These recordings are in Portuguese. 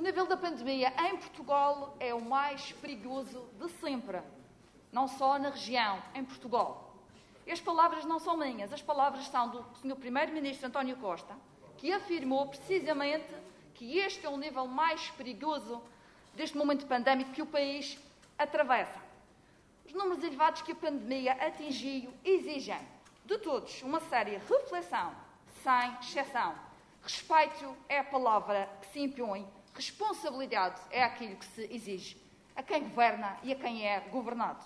O nível da pandemia em Portugal é o mais perigoso de sempre. Não só na região, em Portugal. E as palavras não são minhas, as palavras são do Sr. Primeiro-Ministro António Costa, que afirmou precisamente que este é o nível mais perigoso deste momento pandémico que o país atravessa. Os números elevados que a pandemia atingiu exigem de todos uma séria reflexão, sem exceção. Respeito é a palavra que se impõe, responsabilidade é aquilo que se exige a quem governa e a quem é governado.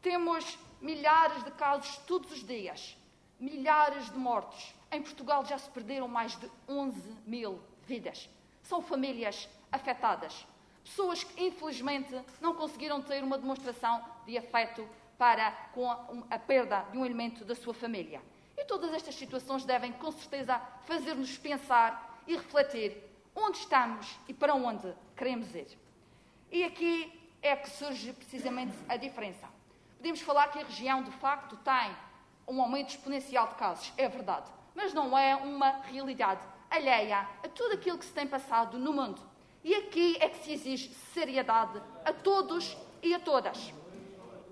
Temos milhares de casos todos os dias, milhares de mortos. Em Portugal já se perderam mais de 11 mil vidas. São famílias afetadas. Pessoas que, infelizmente, não conseguiram ter uma demonstração de afeto para com a, perda de um elemento da sua família. E todas estas situações devem, com certeza, fazer-nos pensar e refletir onde estamos e para onde queremos ir. E aqui é que surge precisamente a diferença. Podemos falar que a região, de facto, tem um aumento exponencial de casos, é verdade, mas não é uma realidade alheia a tudo aquilo que se tem passado no mundo. E aqui é que se exige seriedade a todos e a todas.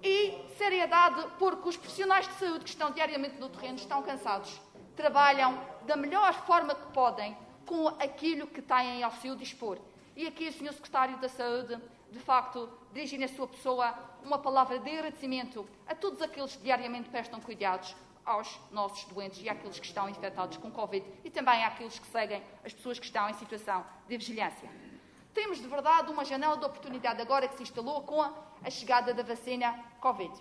E seriedade porque os profissionais de saúde que estão diariamente no terreno estão cansados. Trabalham da melhor forma que podem com aquilo que têm ao seu dispor. E aqui Sr. Secretário da Saúde, de facto, dirige na sua pessoa uma palavra de agradecimento a todos aqueles que diariamente prestam cuidados aos nossos doentes e àqueles que estão infectados com Covid e também àqueles que seguem as pessoas que estão em situação de vigilância. Temos, de verdade, uma janela de oportunidade agora que se instalou com a chegada da vacina Covid.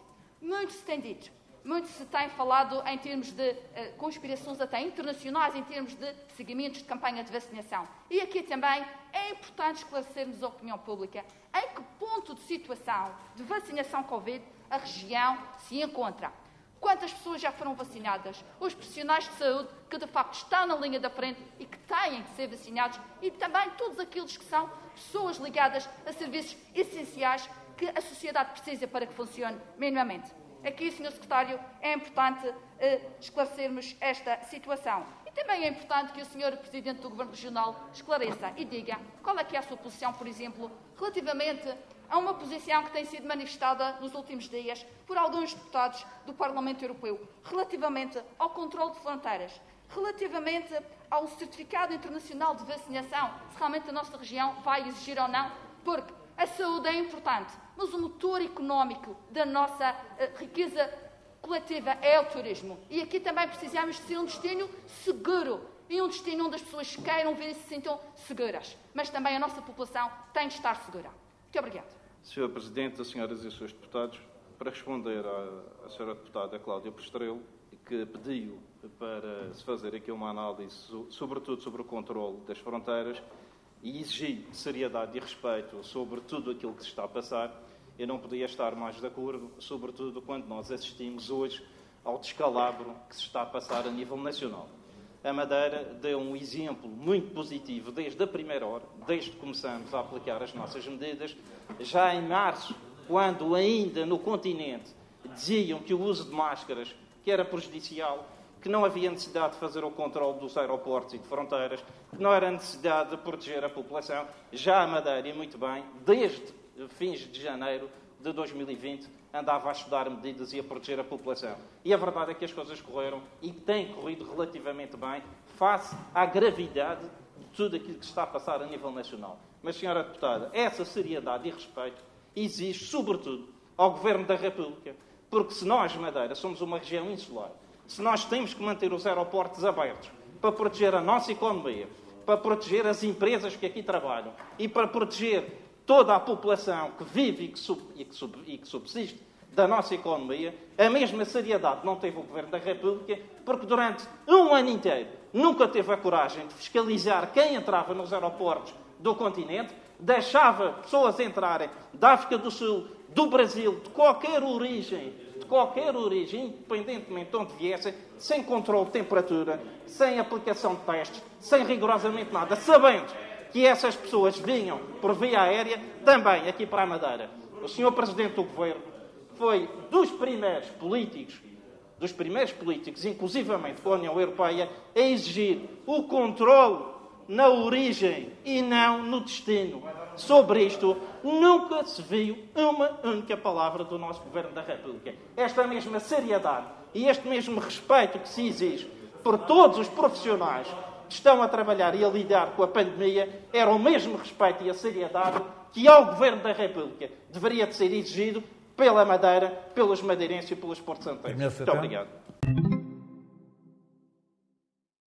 Muito se tem dito, muito se tem falado em termos de uh, conspirações até internacionais, em termos de seguimentos de campanha de vacinação. E aqui também é importante esclarecermos a opinião pública em que ponto de situação de vacinação Covid a região se encontra quantas pessoas já foram vacinadas, os profissionais de saúde que de facto estão na linha da frente e que têm de ser vacinados e também todos aqueles que são pessoas ligadas a serviços essenciais que a sociedade precisa para que funcione minimamente. Aqui, Sr. Secretário, é importante eh, esclarecermos esta situação. E também é importante que o Sr. Presidente do Governo Regional esclareça e diga qual é que é a sua posição, por exemplo, relativamente a uma posição que tem sido manifestada nos últimos dias por alguns deputados do Parlamento Europeu relativamente ao controle de fronteiras, relativamente ao certificado internacional de vacinação, se realmente a nossa região vai exigir ou não, porque a saúde é importante, mas o motor económico da nossa uh, riqueza coletiva é o turismo. E aqui também precisamos de ser um destino seguro e um destino onde as pessoas queiram ver e se sintam seguras. Mas também a nossa população tem de estar segura. Muito obrigada. Sr. Presidente, senhoras e senhores deputados, para responder à, à senhora deputada Cláudia Postrelo, que pediu para se fazer aqui uma análise, sobretudo sobre o controle das fronteiras, e exigir seriedade e respeito sobre tudo aquilo que se está a passar, eu não podia estar mais de acordo, sobretudo quando nós assistimos hoje ao descalabro que se está a passar a nível nacional a Madeira deu um exemplo muito positivo desde a primeira hora, desde que começamos a aplicar as nossas medidas. Já em março, quando ainda no continente diziam que o uso de máscaras que era prejudicial, que não havia necessidade de fazer o controle dos aeroportos e de fronteiras, que não era necessidade de proteger a população, já a Madeira, e muito bem, desde fins de janeiro de 2020, andava a estudar medidas e a proteger a população. E a verdade é que as coisas correram e têm corrido relativamente bem face à gravidade de tudo aquilo que está a passar a nível nacional. Mas, senhora deputada, essa seriedade e respeito exige, sobretudo, ao Governo da República, porque se nós, Madeira, somos uma região insular, se nós temos que manter os aeroportos abertos para proteger a nossa economia, para proteger as empresas que aqui trabalham e para proteger toda a população que vive e que, sub, e, que sub, e que subsiste da nossa economia, a mesma seriedade não teve o Governo da República, porque durante um ano inteiro nunca teve a coragem de fiscalizar quem entrava nos aeroportos do continente, deixava pessoas entrarem da África do Sul, do Brasil, de qualquer origem, qualquer origem, independentemente de onde viessem, sem controle de temperatura, sem aplicação de testes, sem rigorosamente nada, sabendo que essas pessoas vinham por via aérea também aqui para a Madeira. O senhor Presidente do Governo foi dos primeiros políticos, dos primeiros políticos, inclusivamente com a União Europeia, a exigir o controle na origem e não no destino. Sobre isto, nunca se viu uma única palavra do nosso Governo da República. Esta mesma seriedade e este mesmo respeito que se exige por todos os profissionais que estão a trabalhar e a lidar com a pandemia era o mesmo respeito e a seriedade que ao Governo da República deveria de ser exigido pela Madeira, pelos madeirenses e pelos portos santeiros. Muito obrigado.